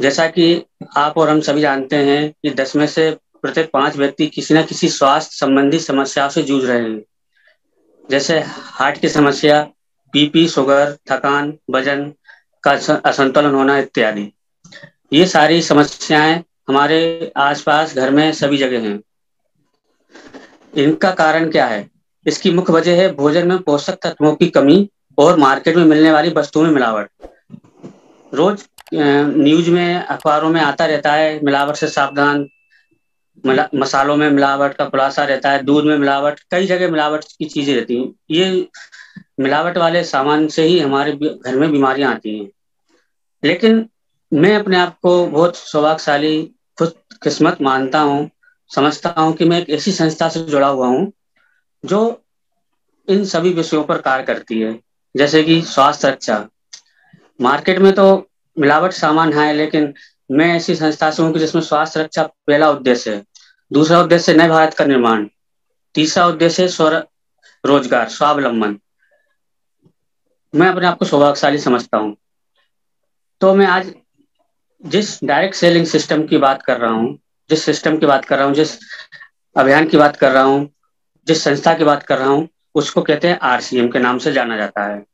जैसा कि आप और हम सभी जानते हैं कि दस में से प्रत्येक पाँच व्यक्ति किसी न किसी स्वास्थ्य संबंधी समस्याओं से जूझ रहे हैं। जैसे हार्ट की समस्या बीपी शुगर, थकान, वज़न का असंतुलन होना इत्यादि। ये सारी समस्याएँ हमारे आसपास घर में सभी जगह हैं। इनका कारण क्या है? इसकी मुख्य वजह है भोजन में पोषक तत्वों की कमी और मार्केट में मिलने वाली वस्तुओं में मिलावट। रोज न्यूज़ में, अखबारों में आता रहता है, मिलावट से सावधान मसालों में मिलावट का खुलासा रहता है, दूध में मिलावट, कई जगह मिलावट की चीज़ें रहती हैं। ये मिलावट वाले सामान से ही हमारे घर में बीमारियाँ आती हैं। लेकिन मैं अपने आप को बहुत सौभाग्यशाली, खुद किस्मत मानता हूँ, समझता हूँ कि मैं एक ऐसी संस्था से जुड़ा हुआ हूँ, जो इन सभी विषयों पर कार्य करती है। जैसे कि स्वास्थ्य रक्षा। मार्केट में तो मिलावट सामान है, लेकिन मैं ऐसी संस्था से हूँ कि जिसमें स्वास्थ्य रक्षा पहला उद्देश्य है। दूसरा उद्देश्य नए भारत का निर्माण। तीसरा उद्देश्य स्वर रोज़गार, स्वावलंबन। मैं अपने आप को सौभाग्यशाली समझता हूँ। तो मैं आज जिस डायरेक्ट सेलिंग सिस्टम की बात कर रहा हूँ, जिस सिस्टम की बात कर रहा हूँ, जिस अभियान की बात कर रहा हूँ, जिस संस्था की बात कर रहा हूँ, उसको कहते हैं आरसीएम के नाम से जाना जाता है।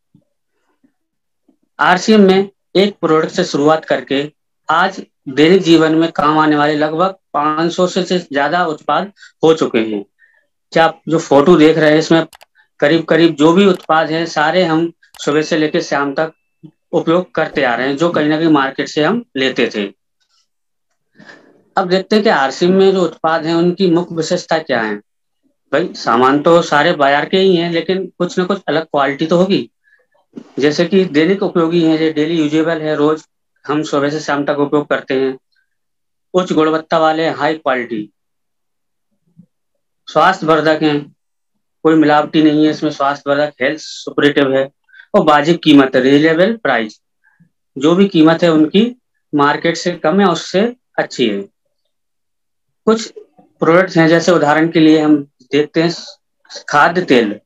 आरसीएम में एक प्रोडक्ट से शुरुआत करके आज दैनिक जीवन में काम आने वाले लगभग 500 से ज़्यादा उत्पाद हो चुके हैं। क्या आप जो फ़ोटो देख रहे हैं, इसमें करीब करीब जो भी उत्पाद हैं, सारे हम सुबह से लेकर शाम तक उपयोग करते आ रहे हैं, जो कहीं ना कहीं मार्केट से हम लेते थे। अब देखते हैं कि आरसीएम में जो उत्पाद हैं, उनकी मुख्य विशेषता क्या है? भाई, सामान तो सारे बाज़ार के ही हैं, लेकिन कुछ ना कुछ अलग क्वालिटी तो होगी। जैसे कि दैनिक उपयोगी है डेली यूजेबल है, रोज हम सुबह से शाम तक उपयोग करते हैं। उच्च गुणवत्ता वाले हाई क्वालिटी स्वास्थ्य वर्धक हैं, कोई मिलावटी नहीं है इसमें। स्वास्थ्य वर्धक हेल्थ सुपरेटिव है। और वाजिब कीमत है रिलेबल प्राइस जो भी कीमत है उनकी मार्केट से कम है, उससे अच्छी है। कुछ प्रोडक्ट्स हैं, जैसे उदाहरण के लिए हम देखते हैं खाद्य तेल।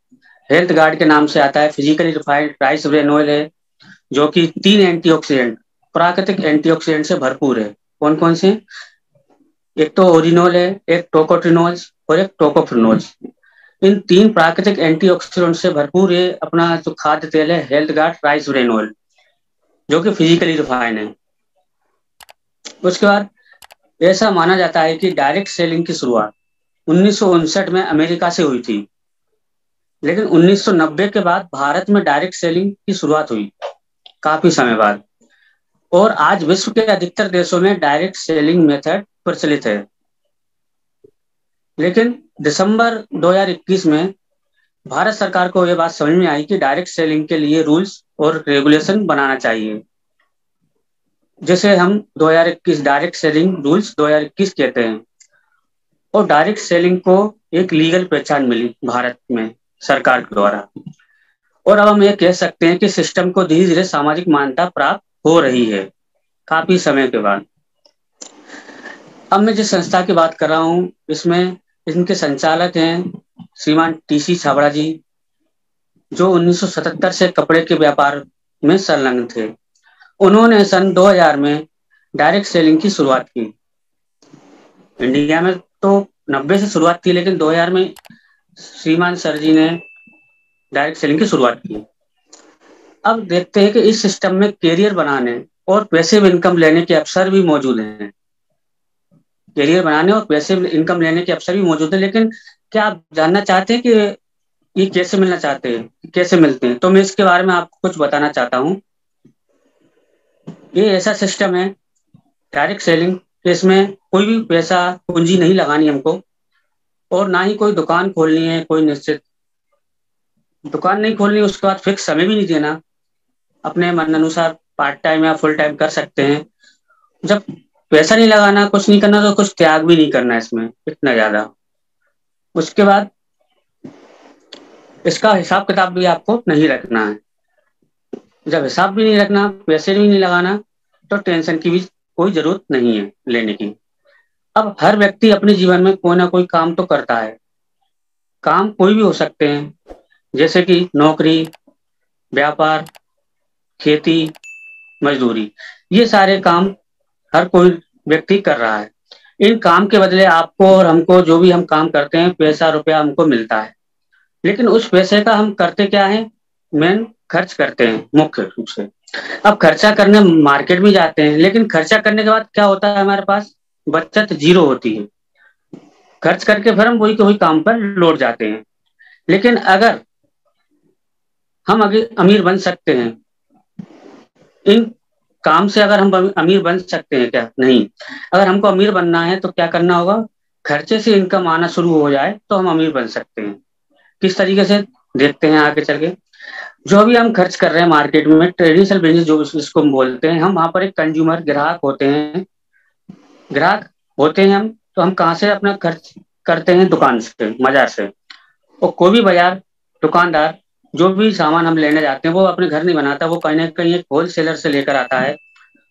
हेल्थ गार्ड के नाम से आता है physically refined rice bran oil है, जो कि तीन एंटीऑक्सीडेंट प्राकृतिक एंटीऑक्सीडेंट से भरपूर है। कौन कौन से? एक तो ओरिनोल है, एक टोकोट्रिनोल और एक टोकोफ्रिनोल इन तीन प्राकृतिक एंटीऑक्सीडेंट से भरपूर है, अपना जो खाद्य तेल है health guard rice bran oil जो कि फिजिकली रिफाइंड है। उसके बाद ऐसा माना जाता है कि डायरेक्ट सेलिंग की शुरुआत उन्नीस सौ उनसठ में अमेरिका से हुई थी। लेकिन 1990 के बाद भारत में डायरेक्ट सेलिंग की शुरुआत हुई, काफ़ी समय बाद। और आज विश्व के अधिकतर देशों में डायरेक्ट सेलिंग मेथड प्रचलित है। लेकिन दिसंबर 2021 में भारत सरकार को यह बात समझ में आई कि डायरेक्ट सेलिंग के लिए रूल्स और रेगुलेशन बनाना चाहिए। जिसे हम 2021 डायरेक्ट सेलिंग रूल्स 2021 कहते हैं। और डायरेक्ट सेलिंग को एक लीगल पहचान मिली भारत में। सरकार के द्वारा। और अब हम ये कह सकते हैं कि सिस्टम को धीरे धीरे सामाजिक मान्यता प्राप्त हो रही है, काफ़ी समय के बाद। अब मैं जिस संस्था की बात कर रहा हूँ, इसमें इनके संचालक हैं श्रीमान टीसी छाबड़ा जी, जो 1977 से कपड़े के व्यापार में संलग्न थे। उन्होंने सन 2000 में डायरेक्ट सेलिंग की शुरुआत की। इंडिया में तो 90 से शुरुआत की, लेकिन 2000 में श्रीमान सर जी ने डायरेक्ट सेलिंग की शुरुआत की। अब देखते हैं कि इस सिस्टम में कैरियर बनाने और पैसिव इनकम लेने के अवसर भी मौजूद हैं। कैरियर बनाने और पैसिव इनकम लेने के अवसर भी मौजूद है, लेकिन क्या आप जानना चाहते हैं कि ये कैसे मिलना चाहते हैं? कैसे मिलते हैं? तो मैं इसके बारे में आपको कुछ बताना चाहता हूँ। ये ऐसा सिस्टम है डायरेक्ट सेलिंग इसमें कोई भी पैसा पूंजी नहीं लगानी हमको। और ना ही कोई दुकान खोलनी है, कोई निश्चित। दुकान नहीं खोलनी, उसके बाद फिक्स समय भी नहीं देना। अपने मन अनुसार पार्ट टाइम या फुल टाइम कर सकते हैं। जब पैसा नहीं लगाना, कुछ नहीं करना तो कुछ त्याग भी नहीं करना इसमें, इतना ज़्यादा। उसके बाद इसका हिसाब किताब भी आपको नहीं रखना है। जब हिसाब भी नहीं रखना, पैसे भी नहीं लगाना तो टेंशन की भी कोई ज़रूरत नहीं है लेने की। अब हर व्यक्ति अपने जीवन में कोई ना कोई काम तो करता है। काम कोई भी हो सकते हैं, जैसे कि नौकरी, व्यापार, खेती, मजदूरी, ये सारे काम हर कोई व्यक्ति कर रहा है। इन काम के बदले आपको और हमको जो भी हम काम करते हैं, पैसा, रुपया हमको मिलता है। लेकिन उस पैसे का हम करते क्या है? मेन खर्च करते हैं, मुख्य रूप से। अब खर्चा करने मार्केट में जाते हैं, लेकिन खर्चा करने के बाद क्या होता है हमारे पास? बचत ज़ीरो होती है। खर्च करके फिर हम वही के वही काम पर लौट जाते हैं। लेकिन अगर हम अमीर बन सकते हैं, इन काम से अगर हम अमीर बन सकते हैं क्या? नहीं। अगर हमको अमीर बनना है तो क्या करना होगा? खर्चे से इनकम आना शुरू हो जाए तो हम अमीर बन सकते हैं। किस तरीके से? देखते हैं आगे चल के। जो भी हम खर्च कर रहे हैं मार्केट में, ट्रेडिशनल बिज़नेस, जो इसको हम बोलते हैं, हम वहाँ पर एक कंज्यूमर ग्राहक होते हैं। ग्राहक होते हैं हम तो हम कहाँ से अपना खर्च करते हैं दुकान से, बाज़ार से? और कोई भी बाज़ार, दुकानदार, जो भी सामान हम लेने जाते हैं, वो अपने घर नहीं बनाता, वो कहीं ना कहीं एक होल सेलर से लेकर आता है।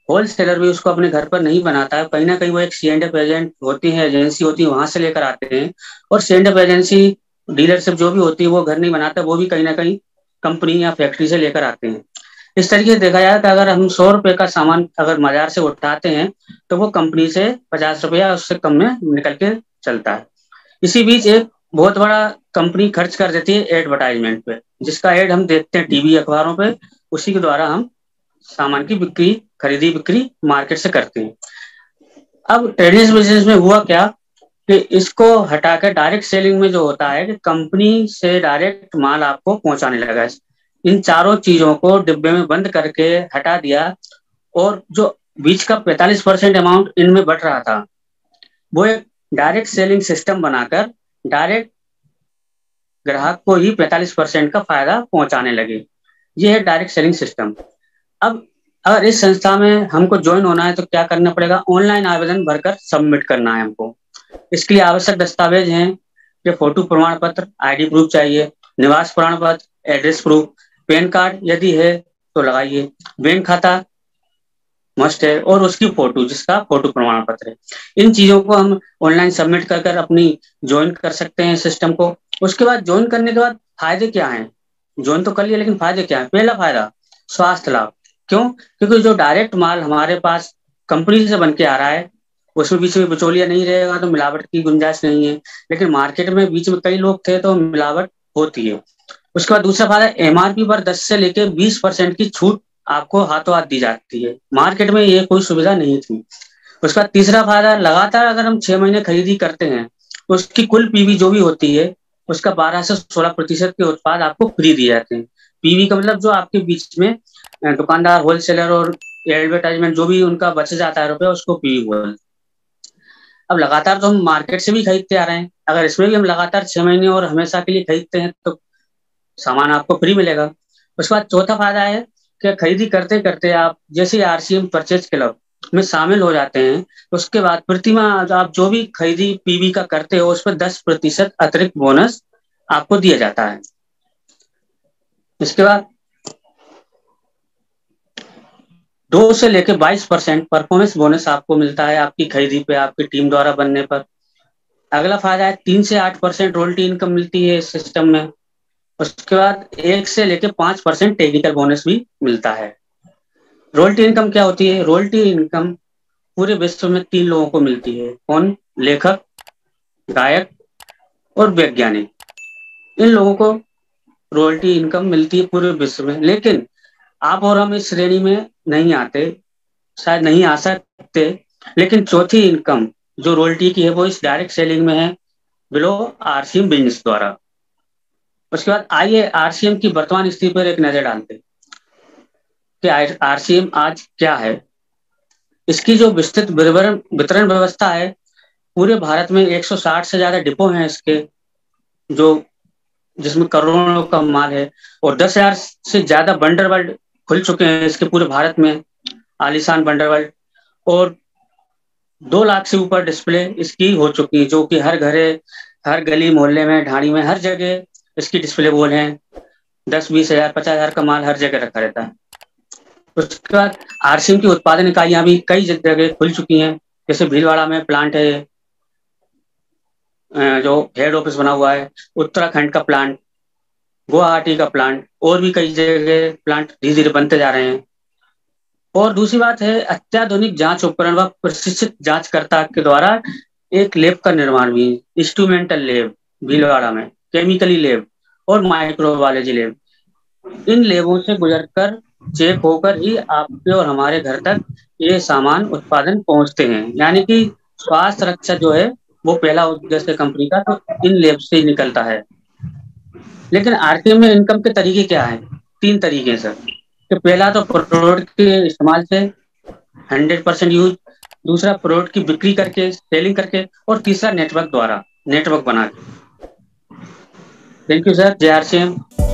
होल सेलर भी उसको अपने घर पर नहीं बनाता है, कहीं ना कहीं वो एक सी एंड एफ़ एजेंट होती है एजेंसी होती है, वहाँ से लेकर आते हैं। और C and F agency dealership जो भी होती है, वो घर नहीं बनाता, वो भी कहीं ना कहीं कंपनी या फैक्ट्री से लेकर आते हैं। इस तरीके से देखा जाए तो अगर हम सौ रुपए का सामान अगर बाज़ार से उठाते हैं तो वो कंपनी से पचास रुपया उससे कम में निकल के चलता है। इसी बीच एक बहुत बड़ा कंपनी खर्च कर देती है एडवर्टाइजमेंट पे, जिसका एड हम देखते हैं टीवी अखबारों पे, उसी के द्वारा हम सामान की बिक्री, खरीदी, बिक्री मार्केट से करते हैं। अब ट्रेडिंग बिज़नेस में हुआ क्या कि इसको हटाकर डायरेक्ट सेलिंग में जो होता है कि कंपनी से डायरेक्ट माल आपको पहुँचाने लगा इन चारों चीज़ों को डिब्बे में बंद करके हटा दिया और जो बीच का 45 परसेंट अमाउंट इनमें बढ़ रहा था, वो एक डायरेक्ट सेलिंग सिस्टम बनाकर डायरेक्ट ग्राहक को ही 45 परसेंट का फ़ायदा पहुँचाने लगे। ये है डायरेक्ट सेलिंग सिस्टम अब अगर इस संस्था में हमको ज्वाइन होना है तो क्या करना पड़ेगा? ऑनलाइन आवेदन भरकर सबमिट करना है हमको। इसके लिए आवश्यक दस्तावेज़ हैं कि फ़ोटो प्रमाण पत्र आईडी प्रूफ चाहिए, निवास प्रमाण पत्र एड्रेस प्रूफ पैन कार्ड यदि है तो लगाइए। बैंक खाता मस्ट है और उसकी फ़ोटो, जिसका फ़ोटो प्रमाण पत्र है। इन चीज़ों को हम ऑनलाइन सबमिट कर कर अपनी ज्वाइन कर सकते हैं सिस्टम को। उसके बाद ज्वाइन करने के बाद फ़ायदे क्या हैं? ज्वाइन तो कर लिया, लेकिन फ़ायदे क्या है? पहला फ़ायदा, स्वास्थ्य लाभ। क्यों? क्योंकि जो डायरेक्ट माल हमारे पास कंपनी से बन के आ रहा है, उसमें बीच में बिचौलिया नहीं रहेगा तो मिलावट की गुंजाइश नहीं है। लेकिन मार्केट में बीच में कई लोग थे तो मिलावट होती है। उसके बाद दूसरा फ़ायदा एमआरपी पर 10 से लेकर 20 परसेंट की छूट आपको हाथों हाथ दी जाती है। मार्केट में ये कोई सुविधा नहीं थी। उसके बाद तीसरा फ़ायदा लगातार अगर हम छह महीने खरीदी करते हैं, उसकी कुल पीवी जो भी होती है, उसका बारह से सोलह प्रतिशत के उत्पाद आपको फ्री दिए जाते हैं। पीवी का मतलब जो आपके बीच में दुकानदार होलसेलर और एडवर्टाइजमेंट जो भी उनका बच जाता है रुपया, उसको पीवी बोल अब लगातार तो हम मार्केट से भी खरीदते आ रहे हैं। अगर इसमें भी हम लगातार छह महीने और हमेशा के लिए खरीदते हैं तो सामान आपको फ्री मिलेगा। उसके बाद चौथा फ़ायदा है कि खरीदी करते करते आप जैसे आरसीएम परचेज क्लब में शामिल हो जाते हैं, उसके बाद प्रतिमा आप जो भी खरीदी पीवी का करते हो उस पर दस प्रतिशत अतिरिक्त बोनस आपको दिया जाता है। इसके बाद दो से लेकर बाईस परसेंट परफॉर्मेंस बोनस आपको मिलता है आपकी खरीदी पे, आपकी टीम द्वारा बनने पर। अगला फ़ायदा है, तीन से आठ परसेंट रोयल्टी इनकम मिलती है इस सिस्टम में। उसके बाद एक से लेकर पाँच परसेंट टेक्निकल बोनस भी मिलता है। रोयल्टी इनकम क्या होती है? रोयल्टी इनकम पूरे विश्व में तीन लोगों को मिलती है। कौन? लेखक, गायक और वैज्ञानिक। इन लोगों को रॉयल्टी इनकम मिलती है पूरे विश्व में। लेकिन आप और हम इस श्रेणी में नहीं आते, शायद नहीं आ सकते। लेकिन चौथी इनकम जो रॉयल्टी की है, वो इस डायरेक्ट सेलिंग में है, बिलो आरसीएम बिज़नेस द्वारा। उसके बाद आइए आरसीएम की वर्तमान स्थिति पर एक नज़र डालते कि आरसीएम आज क्या है। इसकी जो विस्तृत वितरण व्यवस्था है, पूरे भारत में 160 से ज़्यादा डिपो हैं इसके, जो जिसमें करोड़ों का माल है और दस हज़ार से ज़्यादा बंडर वर्ल्ड खुल चुके हैं इसके पूरे भारत में, आलिशान बंडर वर्ल्ड और दो लाख से ऊपर डिस्प्ले इसकी हो चुकी है, जो कि हर घरे, हर गली मोहल्ले में, ढाणी में, हर जगह इसकी डिस्प्ले बोल है। दस, बीस हज़ार, पचास हज़ार का माल हर जगह रखा रहता है। उसके बाद आरसीएम की उत्पादन इकाइयाँ भी कई जगह खुल चुकी हैं। जैसे भीलवाड़ा में प्लांट है। जो हेड ऑफ़िस बना हुआ है। उत्तराखंड का प्लांट गुवाहाटी का प्लांट और भी कई जगह प्लांट धीरे धीरे बनते जा रहे हैं। और दूसरी बात है, अत्याधुनिक जाँच उपकरण व प्रशिक्षित जांचकर्ता के द्वारा एक लेब का निर्माण भी इंस्ट्रूमेंटल लेब भीलवाड़ा में। केमिकली लैब और माइक्रोबायोलॉजी लेब इन लेबों से गुजरकर चेक होकर ही आपके और हमारे घर तक ये सामान उत्पादन पहुँचते हैं। यानी कि स्वास्थ्य रक्षा जो है, वो पहला उद्देश्य कंपनी का तो इन लेब से ही निकलता है। लेकिन आरटीएम में इनकम के तरीके क्या है? तीन तरीके सर तो पहला तो प्रोडक्ट के इस्तेमाल से हंड्रेड परसेंट यूज़ दूसरा प्रोडक्ट की बिक्री करके सेलिंग करके और तीसरा नेटवर्क द्वारा नेटवर्क बना के thank you sir Jai R Singh